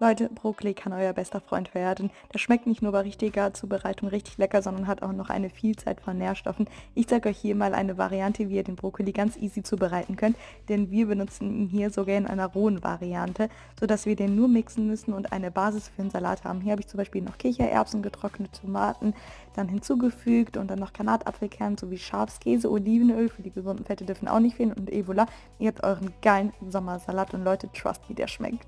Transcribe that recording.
Leute, Brokkoli kann euer bester Freund werden. Der schmeckt nicht nur bei richtiger Zubereitung richtig lecker, sondern hat auch noch eine Vielzahl von Nährstoffen. Ich zeige euch hier mal eine Variante, wie ihr den Brokkoli ganz easy zubereiten könnt, denn wir benutzen ihn hier sogar in einer rohen Variante, sodass wir den nur mixen müssen und eine Basis für den Salat haben. Hier habe ich zum Beispiel noch Kichererbsen, getrocknete Tomaten, dann hinzugefügt und dann noch Granatapfelkern sowie Schafskäse, Olivenöl, für die gesunden Fette dürfen auch nicht fehlen und Ebola. Ihr habt euren geilen Sommersalat und Leute, trust me, der schmeckt.